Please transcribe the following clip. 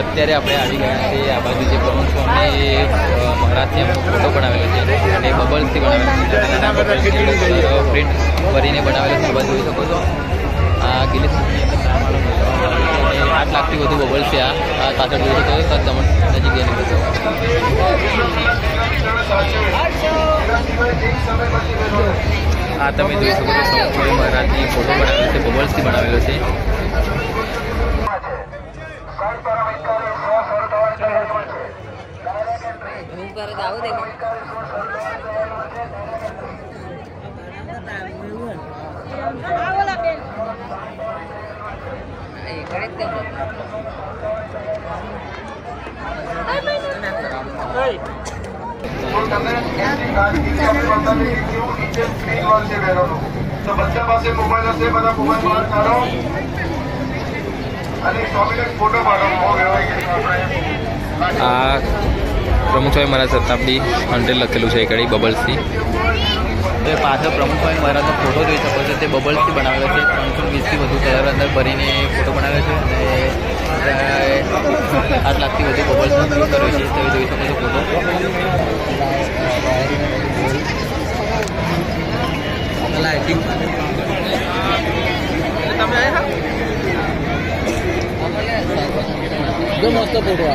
અત્યારે આપણે આવી ગયા છીએ. આ બાજુ જે પ્રમુખ સ્વામી એ મહારાજથી એમનો ફોટો બનાવેલો છે અને બબલ્સથી બનાવેલો છે. પ્રિન્ટ કરીને બનાવેલો છે. બધું જોઈ શકો છો. આ ગિલીસ આઠ લાખથી વધુ બબલ્સ છે આ. પાછળ જોઈ શકો છો તમે નજીક જઈને બતાવો આ તમે જોઈ શકો છો મહારાજની ફોટો બનાવેલો છે બબલ્સથી બનાવેલો છે. હું પર આવું દેખો એ કરે જ તે. તો બધા પાસે મોબાઈલ હશે બધા મોબાઈલ બહાર કાઢો અને સ્વામીને ફોટો પાડો બહુ કહેવાય કે આપણે આ પ્રમુખભાઈ મહારાજ શતાબ્દી હંડ્રેડ લખેલું છે એકડી બબલ્સથી. તો એ પાછળ પ્રમુખભાઈ મહારાજનો ફોટો જોઈ શકો છો. તે બબલ્સથી બનાવેલો છે. ત્રણસો વીસથી વધુ કલર અંદર ભરીને ફોટો બનાવ્યો છે. અને આઠ લાખથી વધુ બબલ્સનો યુઝ કર્યો છે. તમે જોઈ શકો છો ફોટો લાઇટિંગ તમે આવ્યા જો મસ્ત ફોટો